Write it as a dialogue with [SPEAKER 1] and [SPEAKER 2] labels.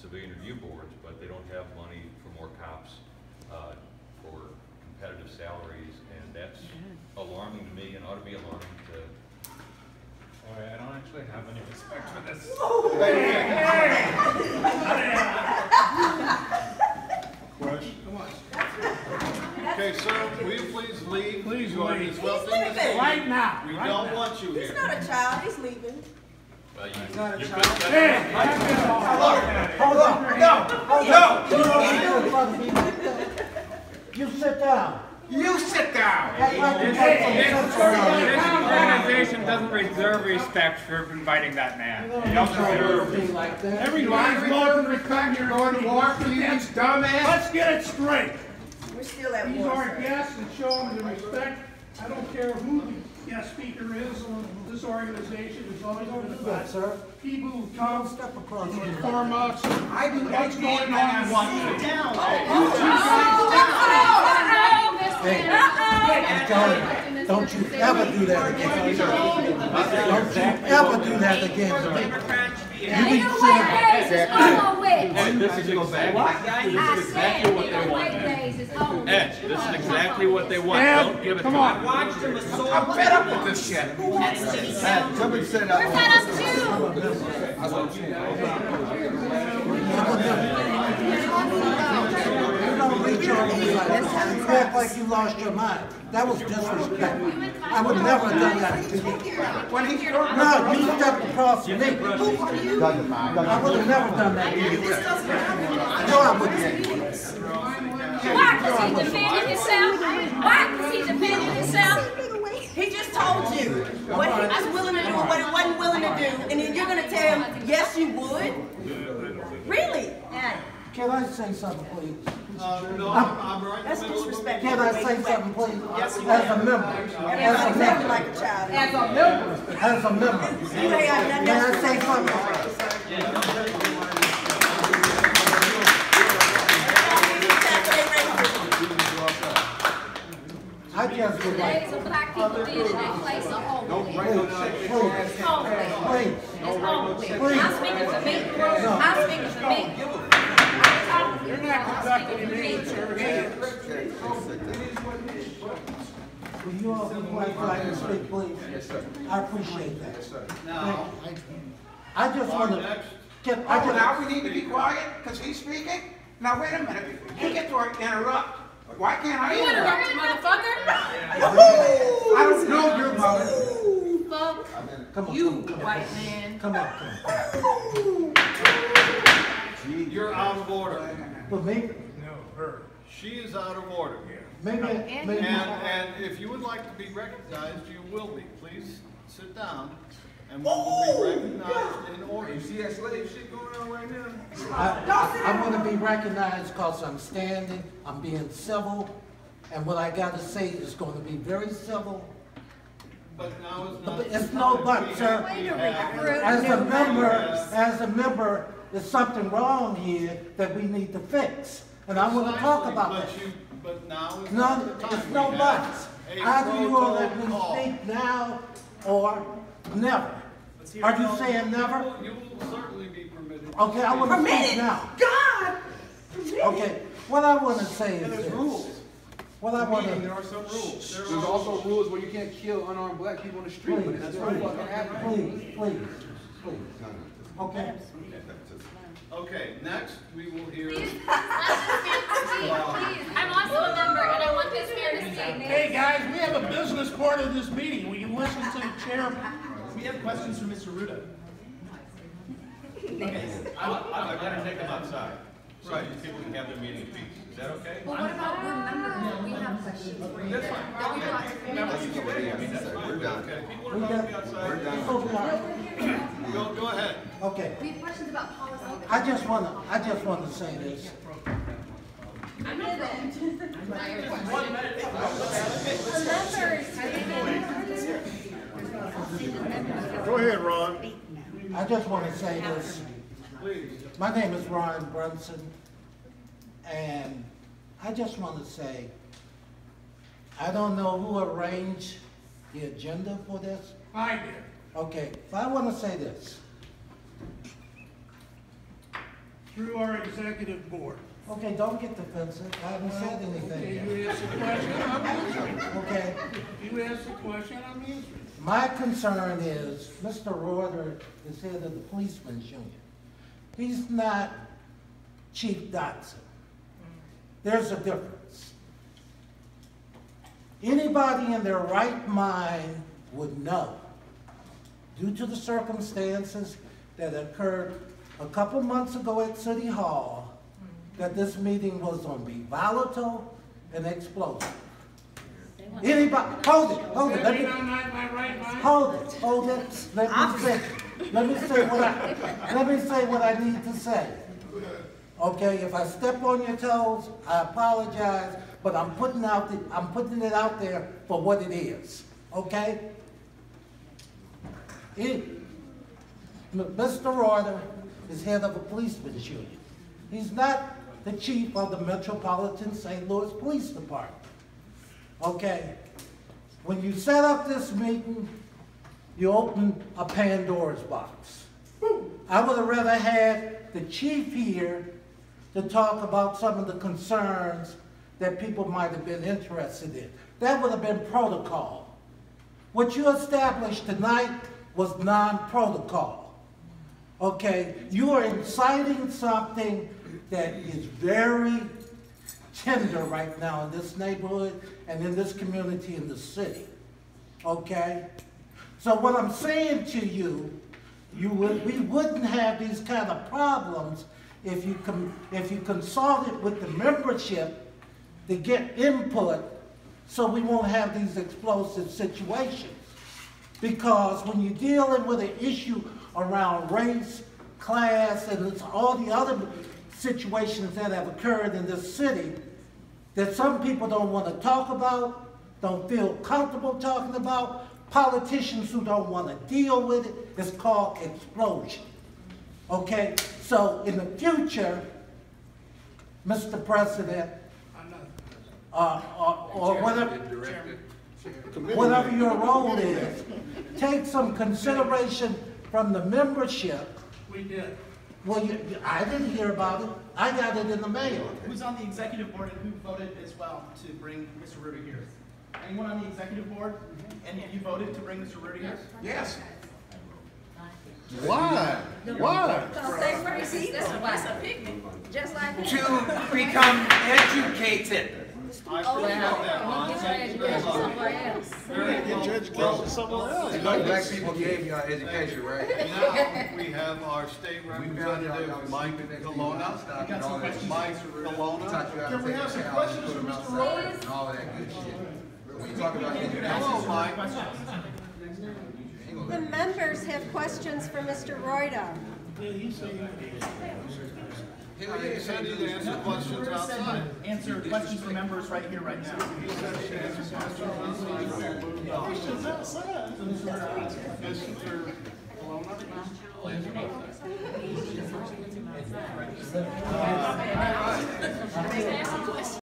[SPEAKER 1] civilian review boards, but they don't have money for more cops, uh, for competitive salaries, and that's alarming to me and ought to be alarming to
[SPEAKER 2] Boy, I don't actually have any respect for this.
[SPEAKER 3] Question? Okay, sir, will you please leave?
[SPEAKER 2] Please
[SPEAKER 3] You are
[SPEAKER 2] leave.
[SPEAKER 3] disrupting
[SPEAKER 4] He's
[SPEAKER 3] the
[SPEAKER 4] leaving.
[SPEAKER 2] Right now,
[SPEAKER 3] We
[SPEAKER 2] right
[SPEAKER 3] don't
[SPEAKER 2] now.
[SPEAKER 3] want you
[SPEAKER 4] He's
[SPEAKER 3] here.
[SPEAKER 4] not a child, he's leaving.
[SPEAKER 1] Well, you,
[SPEAKER 5] not a child.
[SPEAKER 2] Hey, I've been all-
[SPEAKER 5] Hold on, no, no, you don't in front of me like that. You sit down.
[SPEAKER 6] You sit down.
[SPEAKER 5] Act like you
[SPEAKER 2] This
[SPEAKER 5] got some sense around you.
[SPEAKER 2] organization doesn't reserve respect for inviting that man.
[SPEAKER 5] You don't
[SPEAKER 2] don't
[SPEAKER 5] deserve
[SPEAKER 2] deserve
[SPEAKER 5] to be like that.
[SPEAKER 2] Everybody's welcome to come here.
[SPEAKER 6] Going to war for you, these dumbass.
[SPEAKER 2] Let's get it straight.
[SPEAKER 4] We're still at
[SPEAKER 7] These
[SPEAKER 4] war,
[SPEAKER 7] are guests and show them the respect. I don't care who the guest speaker is. This organization has always been
[SPEAKER 5] Good,
[SPEAKER 7] that,
[SPEAKER 5] sir.
[SPEAKER 7] people who
[SPEAKER 5] Come
[SPEAKER 7] come
[SPEAKER 5] step across.
[SPEAKER 7] to inform us
[SPEAKER 6] I do
[SPEAKER 7] what's going on in Washington.
[SPEAKER 5] Hey, I'm telling you, don't you ever do that again. Don't you ever do that again to me. You
[SPEAKER 8] Ain't
[SPEAKER 5] be
[SPEAKER 8] no
[SPEAKER 5] sitting,
[SPEAKER 8] white days is over with.
[SPEAKER 1] Ed, this is exactly,
[SPEAKER 8] I said, ain't no white days is over with.
[SPEAKER 1] Ed, this is exactly what they want,
[SPEAKER 2] Ed,
[SPEAKER 1] don't give it to
[SPEAKER 2] come
[SPEAKER 1] them.
[SPEAKER 2] on.
[SPEAKER 6] I'm fed up with this shit.
[SPEAKER 3] Somebody said
[SPEAKER 8] We're fed up too.
[SPEAKER 5] you don't reach over me like that. You act like you lost your mind. That was disrespect. I would never have done that to you.
[SPEAKER 6] When he
[SPEAKER 5] No, you stepped across from me. I would have never done that to you. No, I wouldn't.
[SPEAKER 8] Why? Cause he defended himself? Why? Cause he defended himself?
[SPEAKER 4] He just told you what he was willing to do and what he wasn't willing to do, and then you're gonna tell him, yes, you would? Really?
[SPEAKER 5] Can I say something, please?
[SPEAKER 3] Uh, no, I'm, I'm right
[SPEAKER 4] That's
[SPEAKER 3] middle of a
[SPEAKER 4] disrespectful.
[SPEAKER 5] Can I say something, please? As a member, as a member,
[SPEAKER 4] like a child.
[SPEAKER 5] as a member, as a member.
[SPEAKER 4] You ain't got nothing
[SPEAKER 5] Can I say something? I just would like,
[SPEAKER 8] Days black people did in that place are over with.
[SPEAKER 5] please, please,
[SPEAKER 8] It's over with.
[SPEAKER 5] please.
[SPEAKER 8] It's over. I'm speaking for me. I'm speaking for me. I'm talking for you. I'm speaking for me.
[SPEAKER 5] Will you all be quiet so I can speak, please? Yes, sir. I appreciate that. Yes, sir.
[SPEAKER 6] Now,
[SPEAKER 5] I just want to,
[SPEAKER 3] next.
[SPEAKER 5] get, I
[SPEAKER 6] oh,
[SPEAKER 5] just,
[SPEAKER 6] now we need to be quiet because he's speaking? Now, wait a minute. You get to interrupt. Why can't I
[SPEAKER 8] You
[SPEAKER 6] interrupt?
[SPEAKER 8] interrupted, motherfucker.
[SPEAKER 6] I don't know your mother.
[SPEAKER 8] Fuck
[SPEAKER 5] come on,
[SPEAKER 8] you,
[SPEAKER 5] come on, come on.
[SPEAKER 8] white man.
[SPEAKER 5] Come on, come on.
[SPEAKER 3] You're out of order.
[SPEAKER 5] For me,
[SPEAKER 2] No, her.
[SPEAKER 3] She is out of order.
[SPEAKER 5] maybe, maybe,
[SPEAKER 3] And, and if you would like to be recognized, you will be. Please sit down and we will be oh, recognized in order.
[SPEAKER 6] You see that slave shit going on right now?
[SPEAKER 5] I, I want to be recognized because I'm standing, I'm being civil, and what I got to say is going to be very civil.
[SPEAKER 3] But now is not.
[SPEAKER 5] But it's
[SPEAKER 3] the
[SPEAKER 5] no
[SPEAKER 3] time.
[SPEAKER 5] but,
[SPEAKER 3] We
[SPEAKER 5] sir.
[SPEAKER 3] have- we have-
[SPEAKER 5] As a member, as a member, there's something wrong here that we need to fix, and I want to talk about
[SPEAKER 3] but
[SPEAKER 5] that.
[SPEAKER 3] you- But now is
[SPEAKER 5] No,
[SPEAKER 3] not the time.
[SPEAKER 5] it's no
[SPEAKER 3] We
[SPEAKER 5] buts.
[SPEAKER 3] have a
[SPEAKER 5] Either you all let me
[SPEAKER 3] protocol.
[SPEAKER 5] speak now or never. Are you saying never?
[SPEAKER 3] You will certainly be permitted.
[SPEAKER 5] Okay, I
[SPEAKER 3] speak.
[SPEAKER 5] want to speak
[SPEAKER 4] Permitted?
[SPEAKER 5] now.
[SPEAKER 4] God!
[SPEAKER 5] Okay, what I want to say is this. What I want
[SPEAKER 9] Meaning
[SPEAKER 5] to,
[SPEAKER 9] there are some rules. There There's also rules where you can't kill unarmed black people on the street, but
[SPEAKER 5] please,
[SPEAKER 9] it's not fucking happening.
[SPEAKER 5] please, please, please. Okay?
[SPEAKER 3] Okay, next, we will hear.
[SPEAKER 8] I'm also a member and I want this here to stay.
[SPEAKER 7] Hey, guys, we have a business part of this meeting. We can listen to the chairman.
[SPEAKER 2] We have questions for Mr. Roorda.
[SPEAKER 1] I'm, I'm gonna take them outside, so these people can have their meeting in peace. Is that okay?
[SPEAKER 8] Well, what about board members? No, We have questions for you.
[SPEAKER 1] That's fine.
[SPEAKER 8] Don't we want to-
[SPEAKER 1] I mean, that's fine. Okay, people
[SPEAKER 5] We
[SPEAKER 1] are
[SPEAKER 5] got,
[SPEAKER 1] talking outside.
[SPEAKER 5] it's okay.
[SPEAKER 3] Go, go ahead.
[SPEAKER 5] Okay,
[SPEAKER 8] We have questions about policy.
[SPEAKER 5] I just want to, I just want to say this.
[SPEAKER 3] Go ahead, Ron.
[SPEAKER 5] I just want to say this.
[SPEAKER 3] Please.
[SPEAKER 5] My name is Ron Brunson, and I just want to say, I don't know who arranged the agenda for this.
[SPEAKER 7] I did.
[SPEAKER 5] Okay, but I want to say this.
[SPEAKER 7] through our executive board.
[SPEAKER 5] Okay, don't get defensive, I haven't said
[SPEAKER 7] Okay,
[SPEAKER 5] anything
[SPEAKER 7] you
[SPEAKER 5] yet,
[SPEAKER 7] asked a question, I'm answering.
[SPEAKER 5] okay?
[SPEAKER 7] You asked a question, I'm answering.
[SPEAKER 5] My concern is, Mr. Roorda is head of the policeman's union. He's not Chief Dotson. There's a difference. Anybody in their right mind would know, due to the circumstances that occurred a couple months ago at City Hall, that this meeting was gonna be volatile and explosive. Anybody, hold it, hold it, let me? Hold it, hold it, let me say, let me say what I, let me say what I need to say. Okay, if I step on your toes, I apologize, but I'm putting out the, I'm putting it out there for what it is, okay? He, Mr. Roorda is head of a policeman's union. He's not the chief of the Metropolitan St. Louis Police Department. Okay, when you set up this meeting, you open a Pandora's box. I would have rather had the chief here to talk about some of the concerns that people might have been interested in. That would have been protocol. What you established tonight was non-protocol. Okay, you are inciting something that is very tender right now in this neighborhood and in this community in the city. Okay? So what I'm saying to you, you would, we wouldn't have these kind of problems if you if you consulted with the membership to get input, so we won't have these explosive situations. Because when you're dealing with an issue around race, class, and it's all the other situations that have occurred in this city that some people don't want to talk about, don't feel comfortable talking about, politicians who don't want to deal with it, it's called explosion. Okay, so in the future, Mr. President, uh, or, or whatever, whatever your role is, take some consideration from the membership.
[SPEAKER 7] We did.
[SPEAKER 5] Well, you, you- I didn't hear about it. I got it in the mail.
[SPEAKER 10] Who's on the executive board and who voted as well to bring Mr. Roorda here? Anyone on the executive board? Mm-hmm. And you voted to bring Mr. Roorda here?
[SPEAKER 6] Yes.
[SPEAKER 3] Why? Why?
[SPEAKER 8] Cause they racist, that's why. Just like.
[SPEAKER 6] To become educated.
[SPEAKER 3] I appreciate that, Ron. Thank you. Well,
[SPEAKER 9] Black people gave y'all education, right?
[SPEAKER 3] Now, we have our state representative, Mike
[SPEAKER 9] Colona.
[SPEAKER 3] Mike
[SPEAKER 9] Colona. You
[SPEAKER 7] Can we have some questions for Mr.
[SPEAKER 9] outside And all that good shit. When you talk about.
[SPEAKER 3] Hello, Mike.
[SPEAKER 11] The members have questions for Mr. Roorda.
[SPEAKER 7] Yeah, he said
[SPEAKER 3] He said he'd answer questions
[SPEAKER 10] Roorda said
[SPEAKER 3] outside.
[SPEAKER 10] to answer questions from members right here, right now.
[SPEAKER 3] He said he'd answer questions outside.
[SPEAKER 7] Questions outside.
[SPEAKER 3] Mr. Colona?